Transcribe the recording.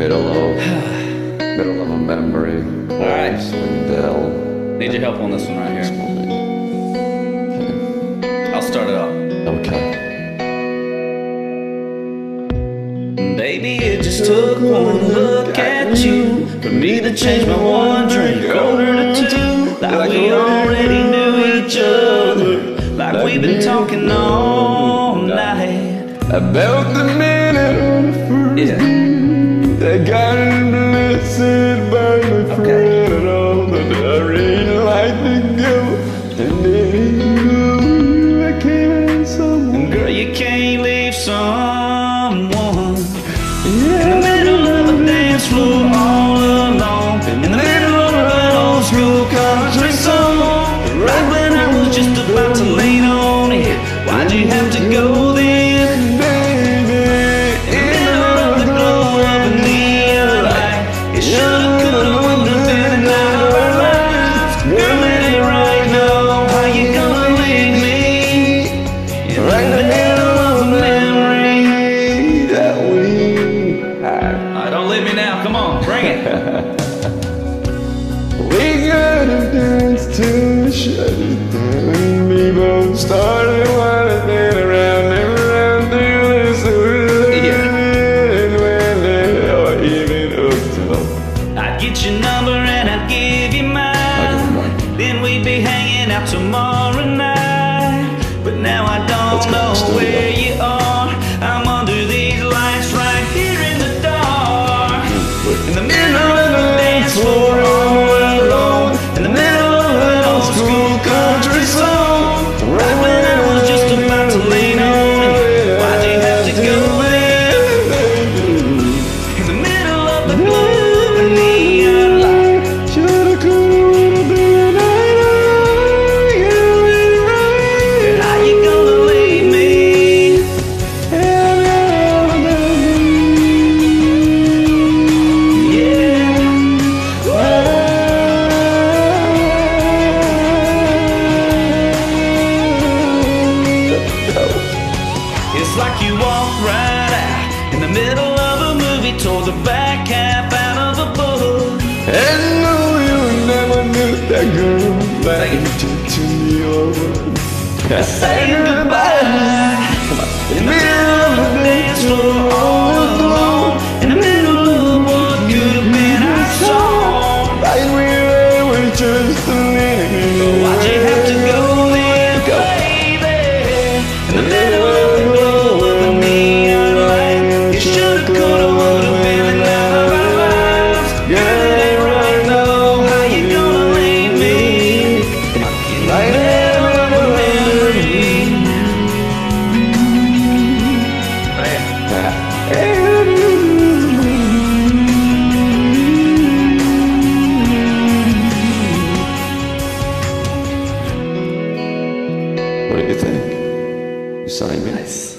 Middle of middle of a memory. Alright. Swindell. Need your help on this one right here. I'll start it off. Okay. Baby, it just took one look at you for me to change my one drink over to two. Like we already knew each other, like we've been talking all night. About the minute Yeah. A bring it. We could have danced to down and we both started winding around and around through this and when the hell even up till I'd get your number and I'd give you mine. Then we'd be hanging out tomorrow middle of a movie toward the back half out of a book. And no, you never knew that girl Thank you. like to me over. Saying goodbye. In the middle of the dance floor, all alone. In the middle of what could have been our song. Right where I was just assignment. Nice.